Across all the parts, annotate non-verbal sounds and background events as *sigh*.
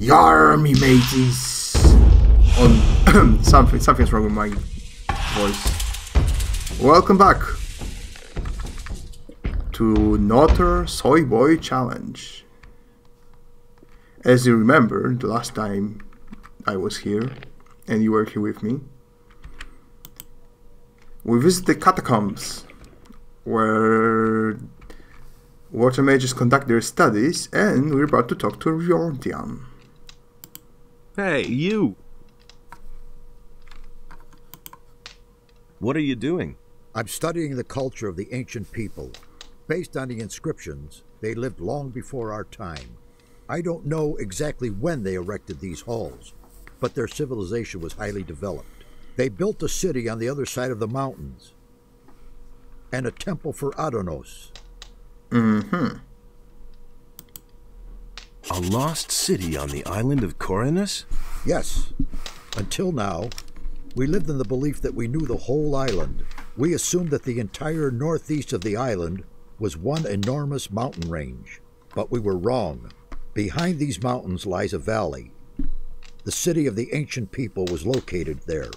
Yar me mateys! On *clears throat* something something's wrong with my voice. Welcome back to Notter Soy Boy Challenge. As you remember, the last time I was here and you were here with me, we visited the catacombs where water mages conduct their studies and we're about to talk to Riordian. Hey, you! What are you doing? I'm studying the culture of the ancient people. Based on the inscriptions, they lived long before our time. I don't know exactly when they erected these halls, but their civilization was highly developed. They built a city on the other side of the mountains and a temple for Adanos. Mm-hmm. A lost city on the island of Khorinis? Yes. Until now, we lived in the belief that we knew the whole island. We assumed that the entire northeast of the island was one enormous mountain range. But we were wrong. Behind these mountains lies a valley. The city of the ancient people was located there.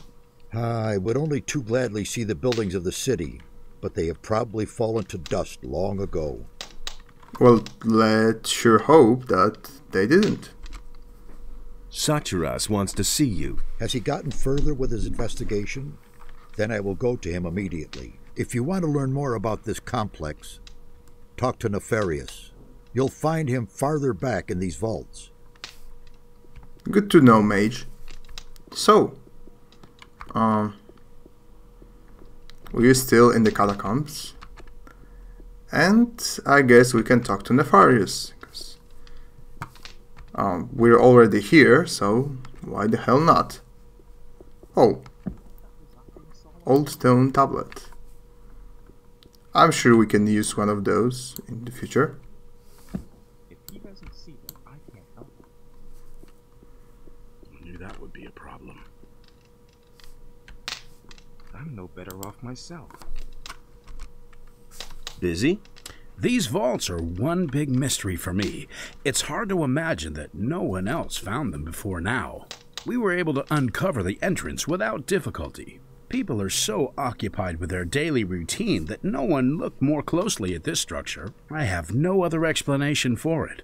I would only too gladly see the buildings of the city, but they have probably fallen to dust long ago. Well, let's sure hope that they didn't. Saturas wants to see you. Has he gotten further with his investigation? Then I will go to him immediately. If you want to learn more about this complex, talk to Nefarius. You'll find him farther back in these vaults. Good to know, Mage. So, um, we're still in the catacombs. And I guess we can talk to Nefarius. 'cause, Um, we're already here, so why the hell not? Oh. Old stone tablet. I'm sure we can use one of those in the future. If he doesn't see them, I can't help him. I knew that would be a problem. I'm no better off myself. Busy? These vaults are one big mystery for me. It's hard to imagine that no one else found them before now. We were able to uncover the entrance without difficulty. People are so occupied with their daily routine that no one looked more closely at this structure. I have no other explanation for it.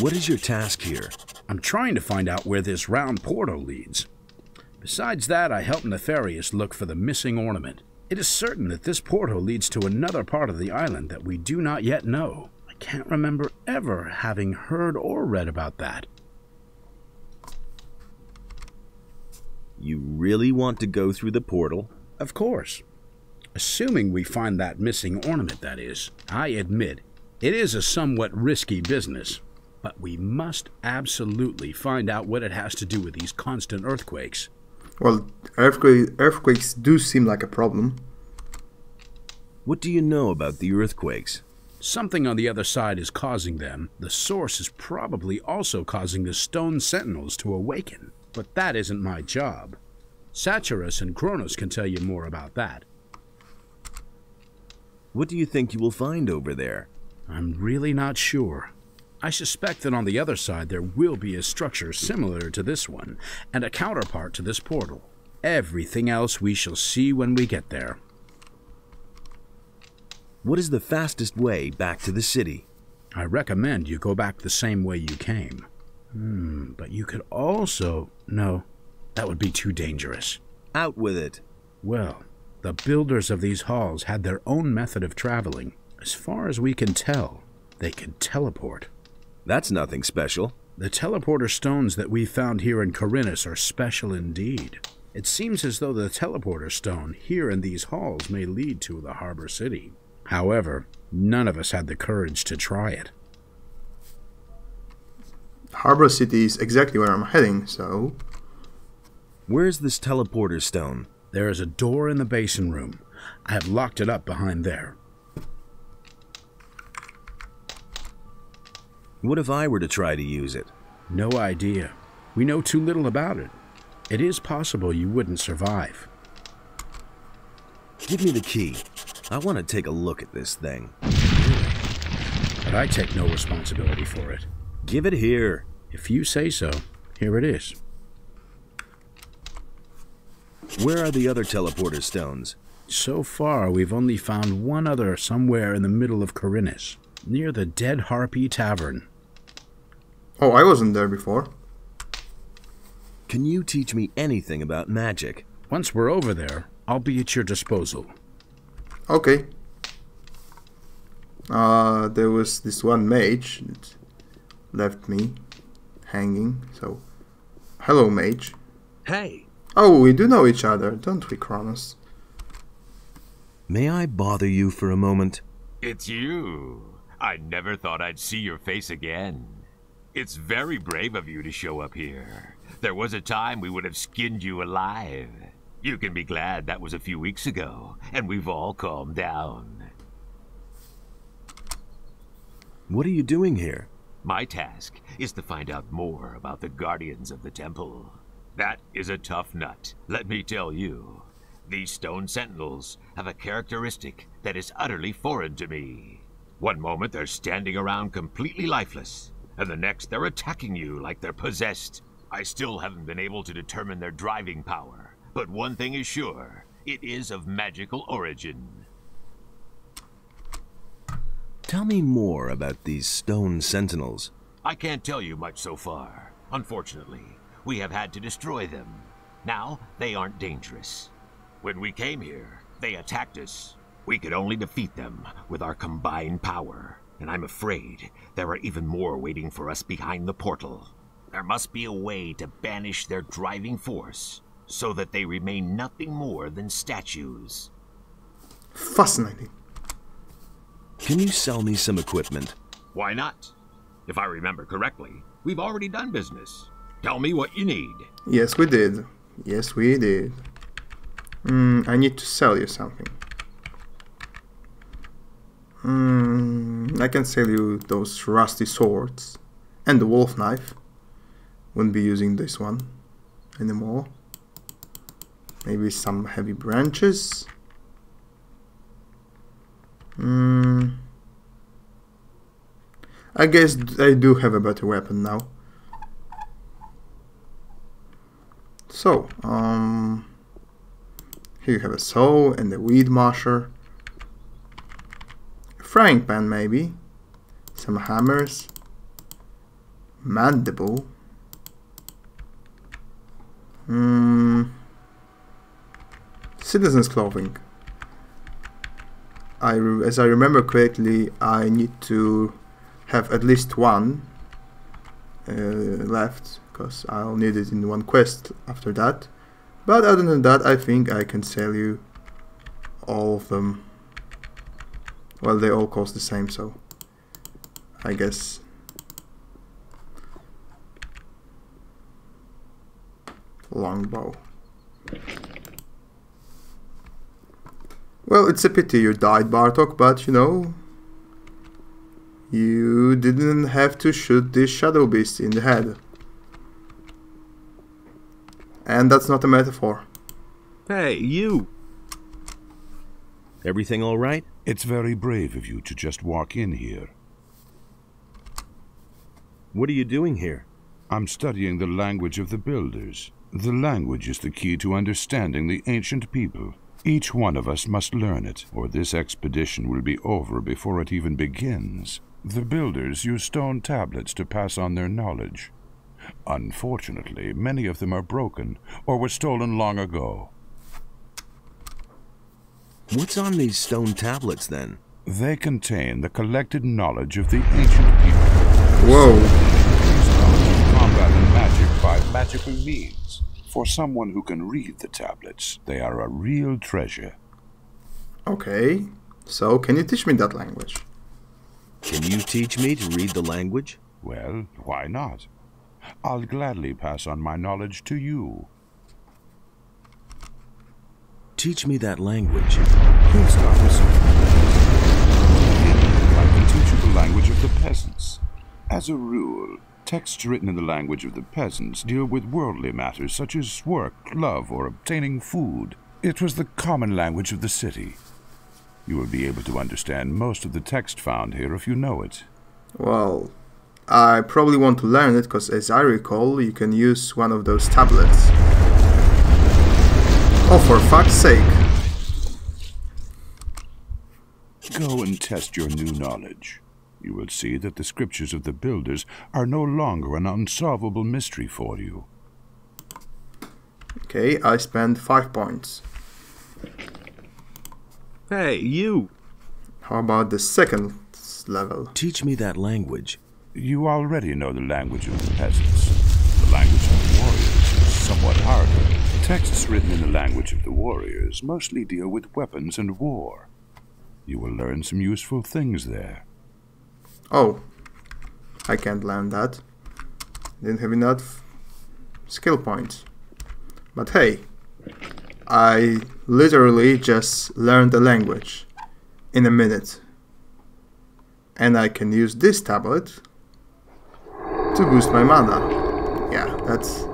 What is your task here? I'm trying to find out where this round portal leads. Besides that, I help Nefarius look for the missing ornament. It is certain that this portal leads to another part of the island that we do not yet know. I can't remember ever having heard or read about that. You really want to go through the portal? Of course. Assuming we find that missing ornament, that is. I admit, it is a somewhat risky business. But we must absolutely find out what it has to do with these constant earthquakes. Well, earthquake, earthquakes do seem like a problem. What do you know about the earthquakes? Something on the other side is causing them. The source is probably also causing the stone sentinels to awaken. But that isn't my job. Saturas and Cronos can tell you more about that. What do you think you will find over there? I'm really not sure. I suspect that on the other side there will be a structure similar to this one, and a counterpart to this portal. Everything else we shall see when we get there. What is the fastest way back to the city? I recommend you go back the same way you came. Hmm, but you could also. No, that would be too dangerous. Out with it. Well, the builders of these halls had their own method of traveling. As far as we can tell, they could teleport. That's nothing special. The teleporter stones that we found here in Khorinis are special indeed. It seems as though the teleporter stone here in these halls may lead to the harbor city. However, none of us had the courage to try it. Harbor City is exactly where I'm heading, so. Where's this teleporter stone? There is a door in the basin room. I have locked it up behind there. What if I were to try to use it? No idea. We know too little about it. It is possible you wouldn't survive. Give me the key. I want to take a look at this thing. But I take no responsibility for it. Give it here. If you say so, here it is. Where are the other teleporter stones? So far, we've only found one other somewhere in the middle of Khorinis, near the Dead Harpy Tavern. Oh, I wasn't there before. Can you teach me anything about magic? Once we're over there, I'll be at your disposal. Okay. Uh, there was this one mage that left me hanging, so... Hello, mage. Hey! Oh, we do know each other, don't we, Cronos? May I bother you for a moment? It's you. I never thought I'd see your face again. It's very brave of you to show up here. There was a time we would have skinned you alive. You can be glad that was a few weeks ago, and we've all calmed down. What are you doing here? My task is to find out more about the Guardians of the Temple. That is a tough nut, let me tell you. These stone sentinels have a characteristic that is utterly foreign to me. One moment they're standing around completely lifeless, and the next they're attacking you like they're possessed. I still haven't been able to determine their driving power, but one thing is sure it is of magical origin. Tell me more about these stone sentinels. I can't tell you much so far. Unfortunately, we have had to destroy them. Now, they aren't dangerous. When we came here, they attacked us. We could only defeat them with our combined power, and I'm afraid there are even more waiting for us behind the portal. There must be a way to banish their driving force so that they remain nothing more than statues. Fascinating. Can you sell me some equipment? Why not? If I remember correctly, we've already done business. Tell me what you need. Yes, we did. Yes, we did. Mm, I need to sell you something. Mm, I can sell you those rusty swords and the wolf knife. Wouldn't be using this one anymore. Maybe some heavy branches. Mm, I guess I do have a better weapon now. So, um, here you have a saw and a weed masher, frying pan maybe, some hammers, mandible, Hmm. citizen's clothing. I, as I remember correctly, I need to have at least one uh, left because I'll need it in one quest after that. But other than that, I think I can sell you all of them. Well, they all cost the same, so I guess. Longbow. Well, it's a pity you died, Bartok, but you know, you didn't have to shoot this shadow beast in the head. And that's not a metaphor. Hey, you! Everything all right? It's very brave of you to just walk in here. What are you doing here? I'm studying the language of the builders. The language is the key to understanding the ancient people. Each one of us must learn it, or this expedition will be over before it even begins. The builders use stone tablets to pass on their knowledge. Unfortunately, many of them are broken or were stolen long ago. What's on these stone tablets then? They contain the collected knowledge of the ancient people. Whoa. Use knowledge of combat and magic by magical means. For someone who can read the tablets, they are a real treasure. Okay. So, can you teach me that language? Can you teach me to read the language? Well, why not? I'll gladly pass on my knowledge to you. Teach me that language. Please stop yourself. I can teach you the language of the peasants. As a rule, texts written in the language of the peasants deal with worldly matters such as work, love, or obtaining food. It was the common language of the city. You will be able to understand most of the text found here if you know it. Well, I probably want to learn it because as I recall, you can use one of those tablets. Oh, for fuck's sake. Go and test your new knowledge. You will see that the scriptures of the builders are no longer an unsolvable mystery for you. Okay, I spend 5 points. Hey, you! How about the second level? Teach me that language. You already know the language of the peasants. The language of the warriors is somewhat harder. Texts written in the language of the warriors mostly deal with weapons and war. You will learn some useful things there. Oh, I can't learn that. Didn't have enough skill points. But hey, I literally just learned the language in a minute. And I can use this tablet to boost my mana. Yeah, that's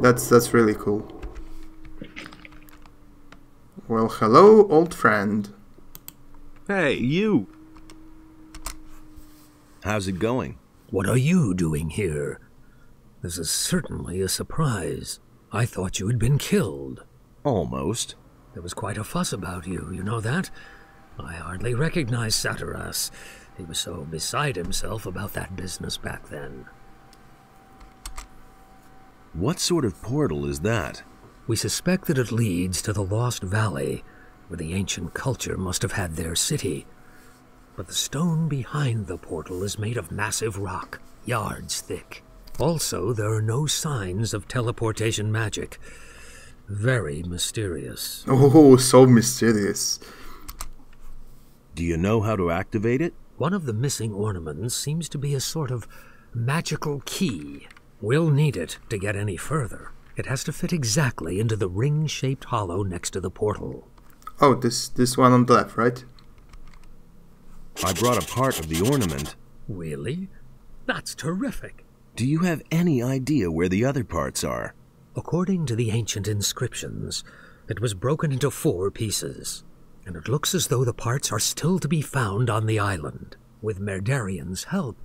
that's that's really cool. Well, hello, old friend. Hey, you! How's it going? What are you doing here? This is certainly a surprise. I thought you had been killed. Almost. There was quite a fuss about you, you know that? I hardly recognized Saturas. He was so beside himself about that business back then. What sort of portal is that? We suspect that it leads to the Lost Valley, where the ancient culture must have had their city. But the stone behind the portal is made of massive rock, yards thick. Also, there are no signs of teleportation magic. Very mysterious. Oh, so mysterious. Do you know how to activate it? One of the missing ornaments seems to be a sort of magical key. We'll need it to get any further. It has to fit exactly into the ring-shaped hollow next to the portal. Oh, this this one on the left, right? I brought a part of the ornament. Really? That's terrific. Do you have any idea where the other parts are? According to the ancient inscriptions, it was broken into four pieces, and it looks as though the parts are still to be found on the island. With Merdarion's help,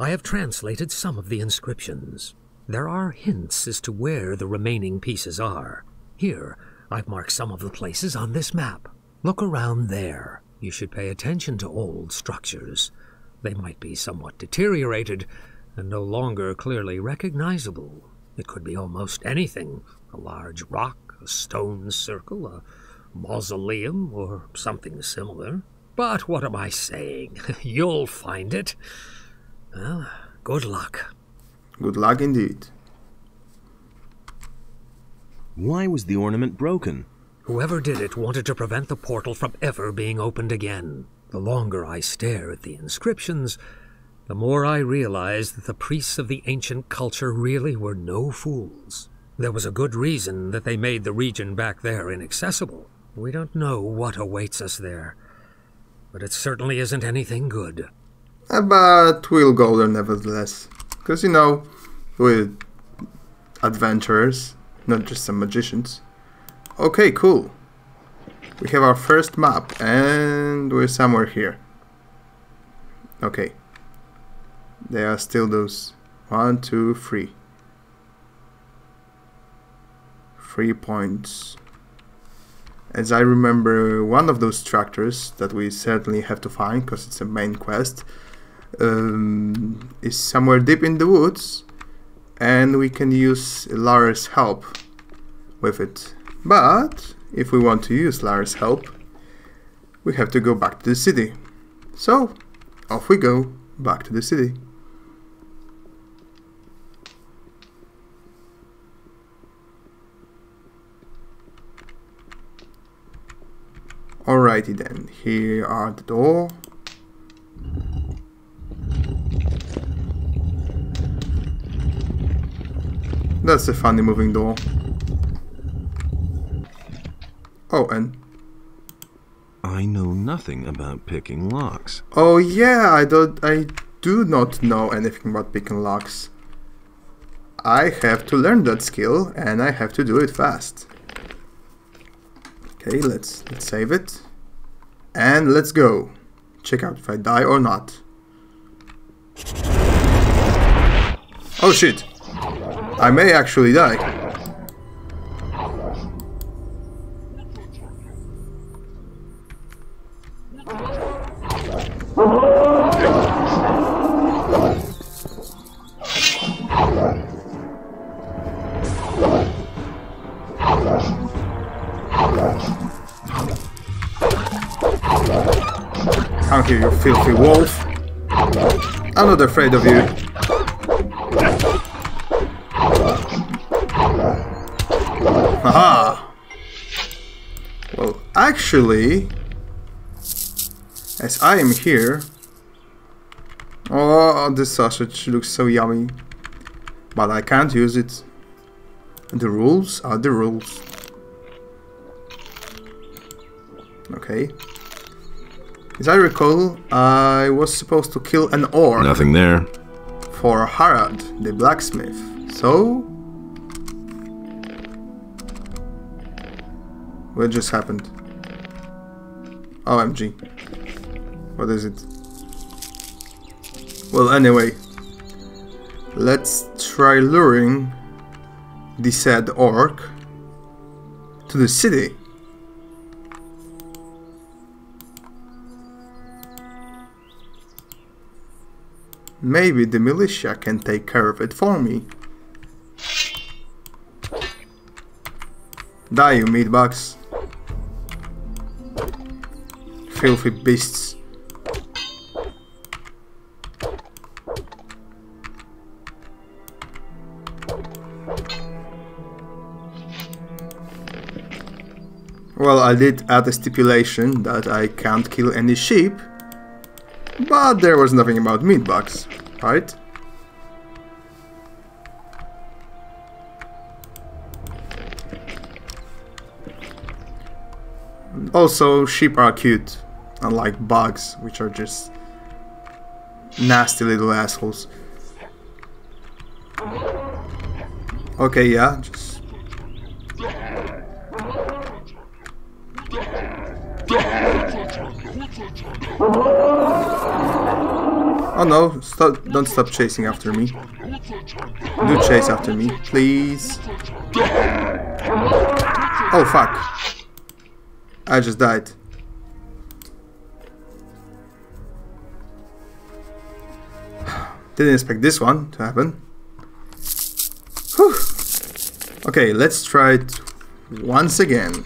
I have translated some of the inscriptions. There are hints as to where the remaining pieces are. Here, I've marked some of the places on this map. Look around there. You should pay attention to old structures. They might be somewhat deteriorated and no longer clearly recognizable. It could be almost anything a large rock, a stone circle, a mausoleum, or something similar. But what am I saying? *laughs* You'll find it. Well, good luck. Good luck indeed. Why was the ornament broken? Whoever did it wanted to prevent the portal from ever being opened again. The longer I stare at the inscriptions, the more I realize that the priests of the ancient culture really were no fools. There was a good reason that they made the region back there inaccessible. We don't know what awaits us there, but it certainly isn't anything good. Uh, but we'll go there nevertheless. Because, you know, we're adventurers, not just some magicians. Okay, cool. We have our first map, and we're somewhere here. Okay. There are still those one, two, three. Three points. As I remember, one of those tractors that we certainly have to find because it's a main quest um, is somewhere deep in the woods, and we can use Lara's help with it. But if we want to use Lara's help, we have to go back to the city. So, off we go, back to the city. Alrighty then, here are the door. That's a funny moving door. Oh, and I know nothing about picking locks. oh yeah, I don't, I do not know anything about picking locks. I have to learn that skill, and I have to do it fast. Okay, let's let's save it, and let's go. Check out if I die or not. Oh shit. I may actually die. Come here, you filthy wolf. I'm not afraid of you. Actually, as I am here... Oh, this sausage looks so yummy. But I can't use it. The rules are the rules. Okay. As I recall, I was supposed to kill an orc Nothing there. for Harad, the blacksmith. So... What just happened? OMG. What is it? Well, anyway. Let's try luring the said orc to the city. Maybe the militia can take care of it for me. Die, you meatbugs. Filthy beasts. Well, I did add a stipulation that I can't kill any sheep, but there was nothing about meatbugs, right? Also, sheep are cute, unlike bugs, which are just nasty little assholes. Okay, yeah, just Oh no, stop, don't stop chasing after me. Do chase after me, please. Oh fuck. I just died. Didn't expect this one to happen. Whew. Okay, let's try it once again.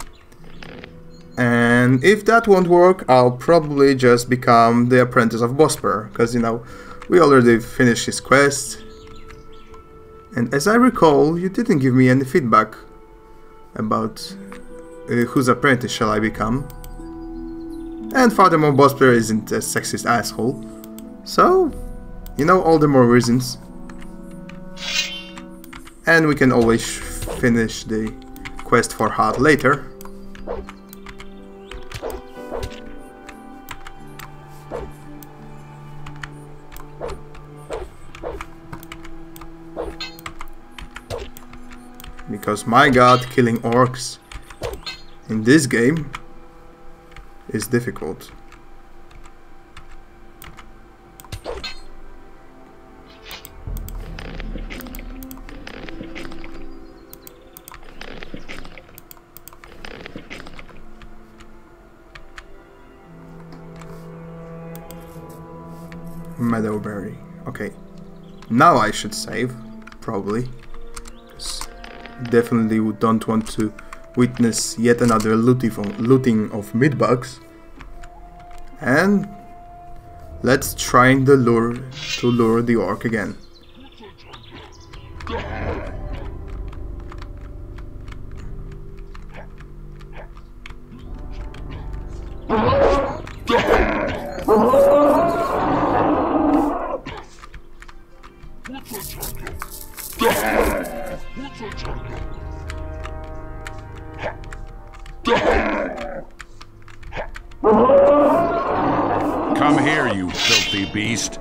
And if that won't work, I'll probably just become the apprentice of Bosper, because you know, we already finished his quest. And as I recall, you didn't give me any feedback about uh, whose apprentice shall I become. And furthermore, Bosper isn't a sexist asshole. So, you know, all the more reasons. And we can always finish the quest for Heart later. Because my god, killing orcs in this game is difficult. Meadowberry. Okay. Now I should save, probably. definitely don't want to witness yet another looting of, looting of meatbugs. And let's try the lure to lure the orc again. Come here, you filthy beast.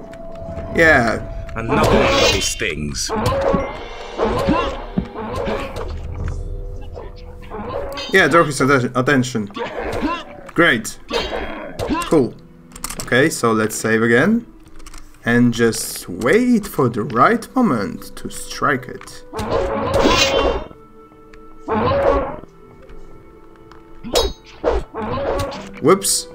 Yeah, Another one of those things. yeah, draw his attention. Great. Cool. Okay, so let's save again. and just wait for the right moment to strike it. Whoops.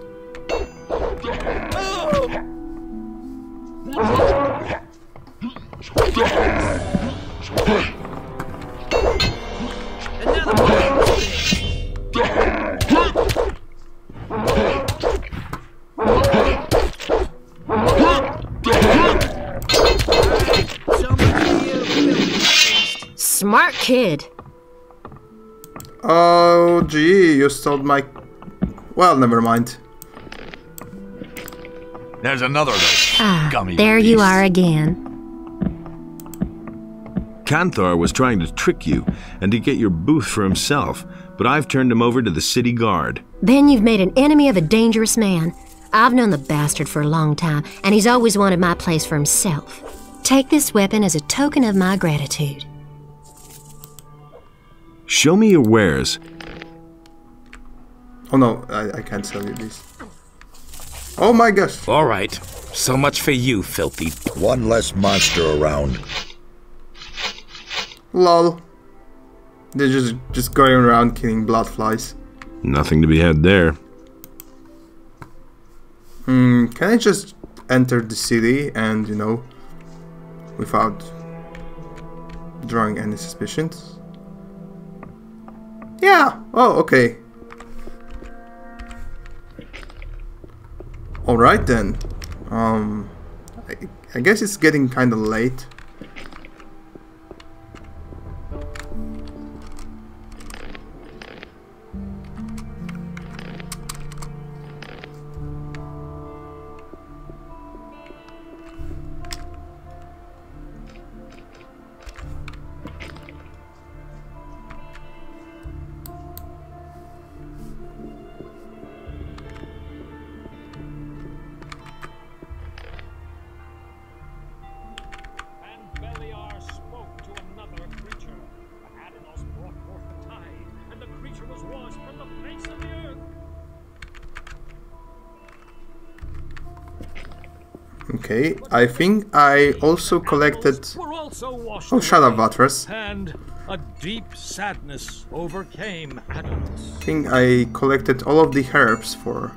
Oh, gee, you stole my. Well, never mind. There's another of Ah, gummy there you are again. Canthar was trying to trick you and to get your booth for himself, but I've turned him over to the city guard. Then you've made an enemy of a dangerous man. I've known the bastard for a long time, and he's always wanted my place for himself. Take this weapon as a token of my gratitude. Show me your wares. Oh no, I, I can't sell you these. Oh my gosh. All right. So much for you, filthy. One less monster around. Lol. They're just just going around killing blood flies. Nothing to be had there. Hmm, can I just enter the city and, you know, without drawing any suspicions? Yeah! Oh, okay. Alright then. Um, I, I guess it's getting kinda late. Okay, I think I also collected... Were also washed Oh, shut up, away, Vatras. And a deep sadness overcame Adanos. I think I collected all of the herbs for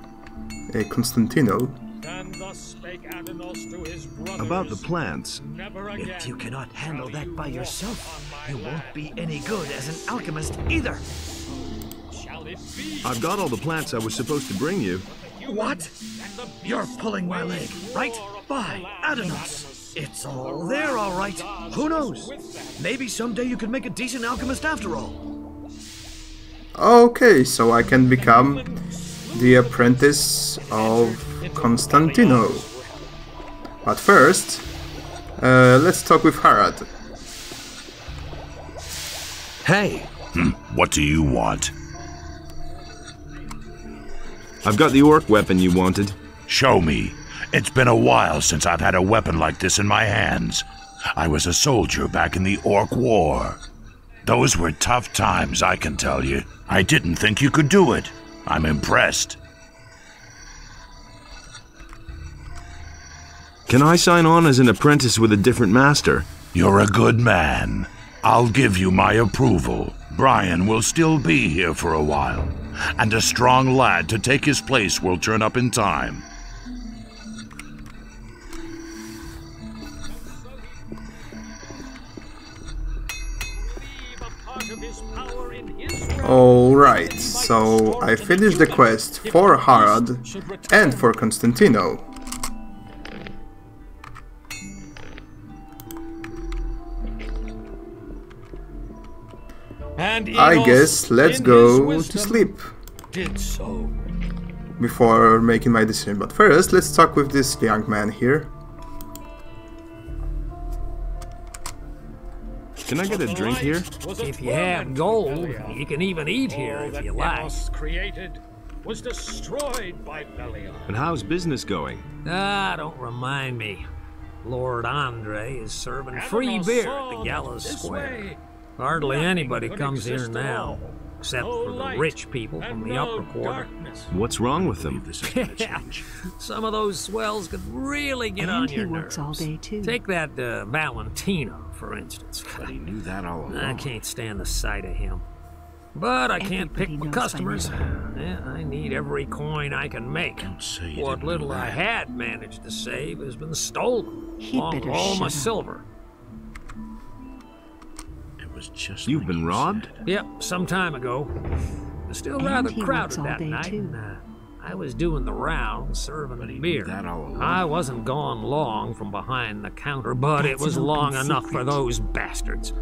uh, Constantino. And thus spake Adanos to his brothers. About the plants. Never again. If you cannot handle that by yourself, you won't be any good as an alchemist either. Shall it be? I've got all the plants I was supposed to bring you. What? You're pulling my leg, right? By Adanos. It's all there, all right. Who knows? Maybe someday you could make a decent alchemist after all. Okay, so I can become the apprentice of Constantino. But first, uh, let's talk with Harad. Hey, Hmm, what do you want? I've got the orc weapon you wanted. Show me. It's been a while since I've had a weapon like this in my hands. I was a soldier back in the Orc War. Those were tough times, I can tell you. I didn't think you could do it. I'm impressed. Can I sign on as an apprentice with a different master? You're a good man. I'll give you my approval. Brian will still be here for a while, and a strong lad to take his place will turn up in time. Alright, so I finished the quest for Harad and for Constantino. And I guess let's go to sleep before making my decision. But first, let's talk with this young man here. Can I get a drink here? If you have gold, you can even eat here All if you like. Created was destroyed by Beliar. And how's business going? Ah, don't remind me. Lord Andre is serving free beer at the that Gallows Square. Hardly anybody comes here exist at now. All. except for the rich people from the upper quarter. What's wrong with them? *laughs* Yeah, some of those swells could really get on And he your works nerves. all day, too. Take that uh, Valentino, for instance. But he knew that all along. I can't stand the sight of him. But I can't pick my customers. Yeah, I need every coin I can make. say you What little I had managed to save has been stolen, He'd along with better all my shut up. silver. It was just You've like been he robbed? Yep, some time ago. Still And rather crowded that night. and, uh, I was doing the rounds, serving he knew beer. that all. I wasn't gone long from behind the counter, but it was an open long enough for those bastards.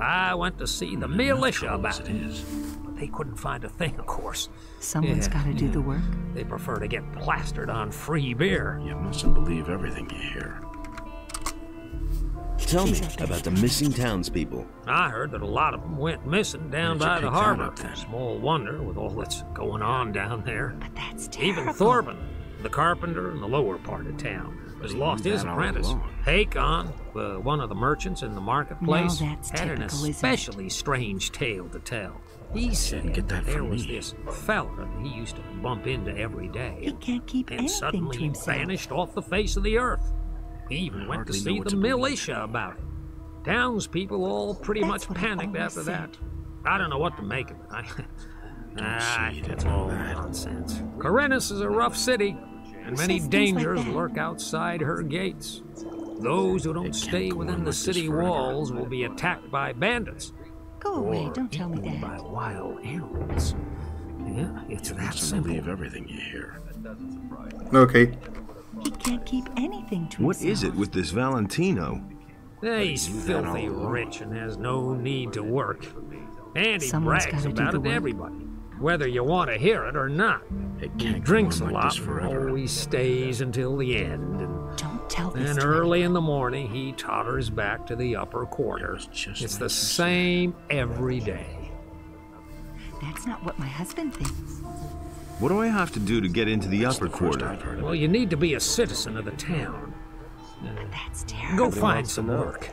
I went to see the militia trouble as about it it. is. But they couldn't find a thing, of course. Someone's Yeah, got to do yeah. the work. They prefer to get plastered on free beer. You mustn't believe everything you hear. Tell me about the missing townspeople. I heard that a lot of them went missing down by the harbor. Small wonder with all that's going on down there. But that's terrible. Even Thorben, the carpenter in the lower part of town, has lost his apprentice. along. Hakon, uh, one of the merchants in the marketplace, Now that's had an typical, isn't especially strange tale to tell. He said get that there was me. this fella that he used to bump into every day. He can't keep and anything suddenly to he himself. vanished off the face of the earth. He even I went to see the to militia about it. Townspeople all pretty That's much panicked after said. that. I don't know what to make of it. I, *laughs* ah, say you it's all that. nonsense. Khorinis is a rough city, and many says things like dangers lurk outside her gates. Those who don't stay within the city walls will be attacked by bandits. Go away, or don't tell me eaten that. by wild animals. Yeah, it's You that mustn't simple. believe everything you hear. Okay. He can't keep anything to What himself. is it with this Valentino? Yeah, he's knew that all filthy rich and has no need to work. And he Someone's brags about it to everybody, whether you want to hear it or not. It He drinks a on like lot and always stays until the end. And Don't tell this then early in the morning, he totters back to the upper quarter. was just It's the same every day. That's not what my husband thinks. What do I have to do to get into the upper First quarter? I've heard of Well, you need to be a citizen of the town. That's terrible. Go terrible. find some work.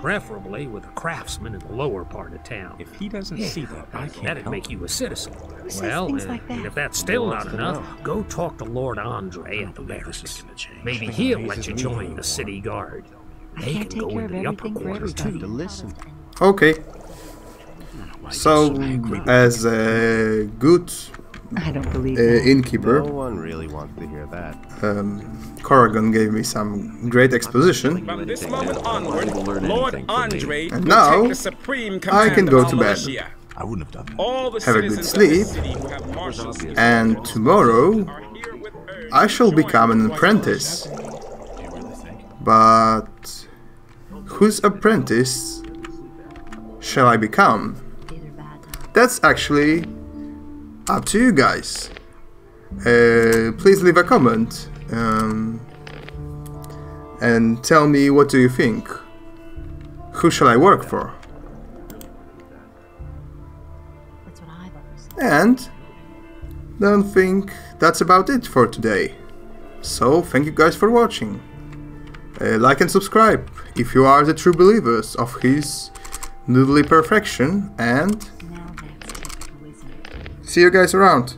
Preferably with a craftsman in the lower part of town. If he doesn't see that, I can't That'd help. make you a citizen. says Well, things uh, like that? and if that's still not enough, go talk to Lord Andre at the believe this is barracks. Maybe he'll let you join the city guard. I They can't take go care into of the upper everything for quarters everybody. too. Listen. Okay. So, so as a good I don't believe uh, innkeeper, No one really wants to hear that. um, Coragon gave me some great exposition. From this moment onward, Lord Andre And will now, take the supreme I can go to bed. I wouldn't have done that. All the Have a good citizens of the sleep. city who have marshals And tomorrow, are herewith urged I shall become an apprentice. Do you really think? But whose apprentice shall I become? That's actually up to you guys. Uh, please leave a comment um, and tell me what do you think. Who shall I work for? That's what I've. And don't think that's about it for today. So thank you guys for watching. Uh, like and subscribe if you are the true believers of his noodly perfection and see you guys around.